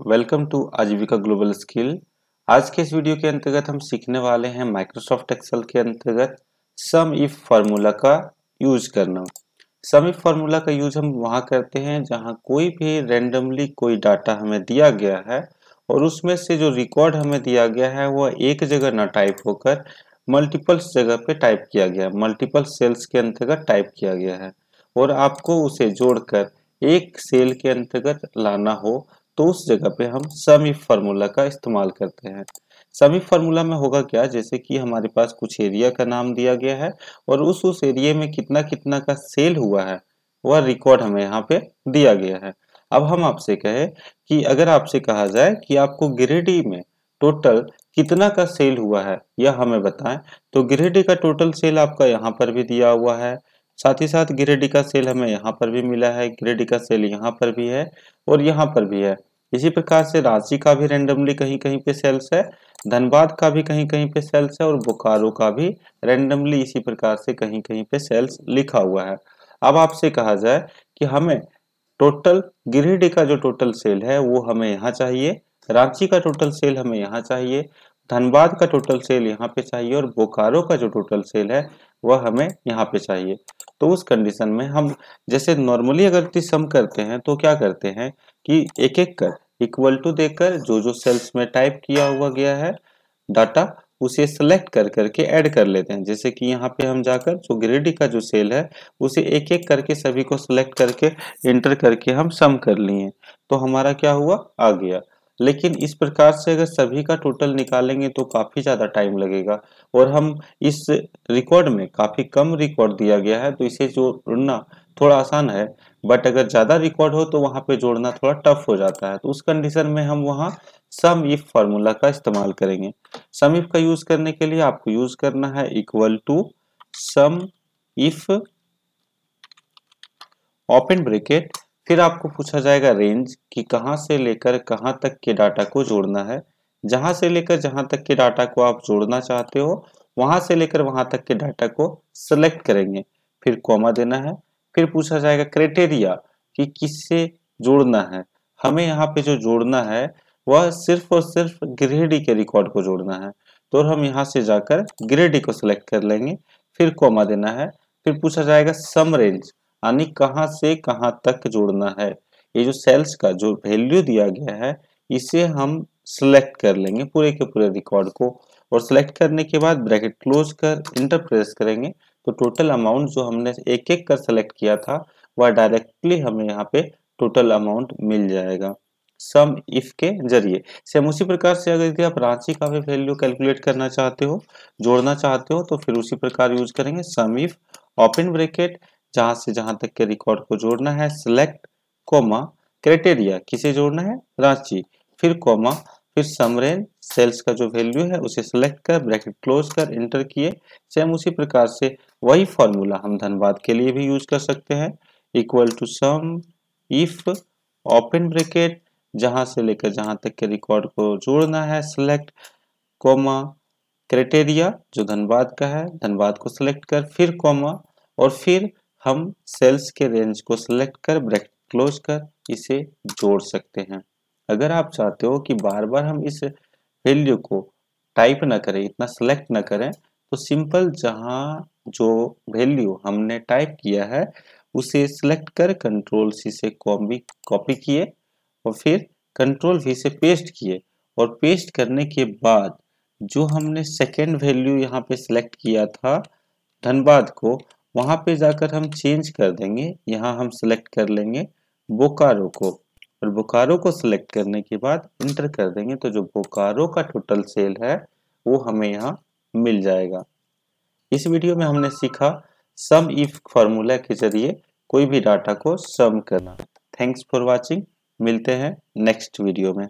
Welcome to Aajeevika global skill. आज के इस वीडियो के अंतर्गत हम सीखने वाले हैं माइक्रोसॉफ्ट एक्सेल के अंतर्गत सम इफ़ फार्मूला का यूज़ करना। सम इफ़ फार्मूला का यूज़ हम वहाँ करते हैं जहाँ कोई भी रेंडमली कोई डाटा हमें दिया गया है और उसमें से जो रिकॉर्ड हमें दिया गया है वह एक जगह ना टाइप होकर मल्टीपल जगह पे टाइप किया गया मल्टीपल सेल्स के अंतर्गत टाइप किया गया है और आपको उसे जोड़कर एक सेल के अंतर्गत लाना हो तो उस जगह पे हम सम फार्मूला का इस्तेमाल करते हैं। सम फार्मूला में होगा क्या? जैसे कि हमारे पास कुछ एरिया का नाम दिया गया है और उस उस एरिया में कितना कितना का सेल हुआ है, वह रिकॉर्ड हमें यहाँ पे दिया गया है। अब हम आपसे कहे कि अगर आपसे कहा जाए कि आपको गिरिडीह में टोटल कितना का सेल हुआ है, यह हमें बताएँ तो गिरिडीह का टोटल सेल आपका यहाँ पर भी दिया हुआ है। साथ ही साथ गिरिडीह का सेल हमें यहाँ पर भी मिला है गिरिडीह का सेल यहाँ पर भी है और यहाँ पर भी है। इसी प्रकार से रांची का भी रेंडमली कहीं कहीं पे सेल्स है, धनबाद का भी कहीं कहीं पे सेल्स है और बोकारो का भी रेंडमली इसी प्रकार से कहीं कहीं पे सेल्स लिखा हुआ है। अब आपसे कहा जाए कि हमें टोटल गिरिडीह का जो टोटल सेल है, वो हमें यहाँ चाहिए, रांची का टोटल सेल हमें यहाँ चाहिए, धनबाद का टोटल सेल यहाँ पे चाहिए और बोकारो का जो टोटल सेल है, वह हमें यहाँ पे चाहिए। तो उस कंडीशन में हम जैसे नॉर्मली अगर सम करते हैं तो क्या करते हैं कि एक एक कर इक्वल टू देकर जो जो सेल्स में टाइप किया हुआ गया है डाटा उसे सेलेक्ट कर, करके ऐड कर लेते हैं। जैसे कि यहाँ पे हम जाकर जो ग्रेडी का जो सेल है, उसे एक एक करके सभी को सिलेक्ट करके एंटर करके हम सम कर लिए तो हमारा क्या हुआ? आ गया। लेकिन इस प्रकार से अगर सभी का टोटल निकालेंगे तो काफ़ी ज़्यादा टाइम लगेगा। और हम इस रिकॉर्ड में काफ़ी कम रिकॉर्ड दिया गया है तो इसे जोड़ना थोड़ा आसान है। बट अगर ज़्यादा रिकॉर्ड हो तो वहाँ पे जोड़ना थोड़ा टफ हो जाता है। तो उस कंडीशन में हम वहाँ सम इफ़ फार्मूला का इस्तेमाल करेंगे। सम इफ़ का यूज़ करने के लिए आपको यूज़ करना है equal to sum if open bracket फिर आपको पूछा जाएगा रेंज कि कहाँ से लेकर कहाँ तक के डाटा को जोड़ना है। जहाँ से लेकर जहाँ तक के डाटा को आप जोड़ना चाहते हो, वहाँ से लेकर वहाँ तक के डाटा को सिलेक्ट करेंगे। फिर कॉमा देना है। फिर पूछा जाएगा क्राइटेरिया कि किससे जोड़ना है। हमें यहाँ पे जो जोड़ना है, वह सिर्फ़ और सिर्फ़ ग्रेडी के रिकॉर्ड को जोड़ना है। तो हम यहाँ से जाकर ग्रेडी को सिलेक्ट कर लेंगे, फिर कॉमा देना है, फिर पूछा जाएगा सम रेंज यानी कहाँ से कहाँ तक जोड़ना है। ये जो सेल्स का जो वैल्यू दिया गया है, इसे हम सिलेक्ट कर लेंगे पूरे के पूरे रिकॉर्ड को। और सिलेक्ट करने के बाद ब्रैकेट क्लोज कर इंटर प्रेस करेंगे तो टोटल अमाउंट जो हमने एक एक कर सेलेक्ट किया था, वह डायरेक्टली हमें यहाँ पे टोटल अमाउंट मिल जाएगा। सम इफ़ के ज़रिए। सेम उसी प्रकार से अगर यदि आप रांची का भी वैल्यू कैलकुलेट करना चाहते हो, जोड़ना चाहते हो तो फिर उसी प्रकार यूज़ करेंगे सम इफ़ ओपन ब्रेकेट जहाँ से जहाँ तक के रिकॉर्ड को जोड़ना है सिलेक्ट कोमा क्राइटेरिया किसे जोड़ना है रांची फिर कोमा फिर समरेन सेल्स का जो वैल्यू है, उसे सिलेक्ट कर ब्रैकेट क्लोज कर इंटर किए। सेम उसी प्रकार से वही फॉर्मूला हम धनबाद के लिए भी यूज़ कर सकते हैं। Equal to sum if open bracket जहाँ से लेकर जहाँ तक के रिकॉर्ड को जोड़ना है सिलेक्ट कोमा क्राइटेरिया जो धनबाद का है, धनबाद को सिलेक्ट कर, फिर कोमा और फिर हम सेल्स के रेंज को सिलेक्ट कर ब्रैकेट क्लोज कर, इसे जोड़ सकते हैं। अगर आप चाहते हो कि बार बार हम इस वैल्यू को टाइप ना करें, इतना सेलेक्ट ना करें तो सिंपल जहाँ जो वैल्यू हमने टाइप किया है, उसे सिलेक्ट कर कंट्रोल सी से कॉपी कॉपी किए और फिर कंट्रोल वी से पेस्ट किए और पेस्ट करने के बाद जो हमने सेकेंड वैल्यू यहाँ पे सिलेक्ट किया था धनबाद को, वहाँ पे जाकर हम चेंज कर देंगे। यहाँ हम सिलेक्ट कर लेंगे बोकारो को। और बोकारो को सिलेक्ट करने के बाद इंटर कर देंगे तो जो बोकारो का टोटल सेल है, वो हमें यहाँ मिल जाएगा। इस वीडियो में हमने सीखा सम इफ़ फॉर्मूला के ज़रिए कोई भी डाटा को सम करना। थैंक्स फॉर वॉचिंग मिलते हैं नेक्स्ट वीडियो में।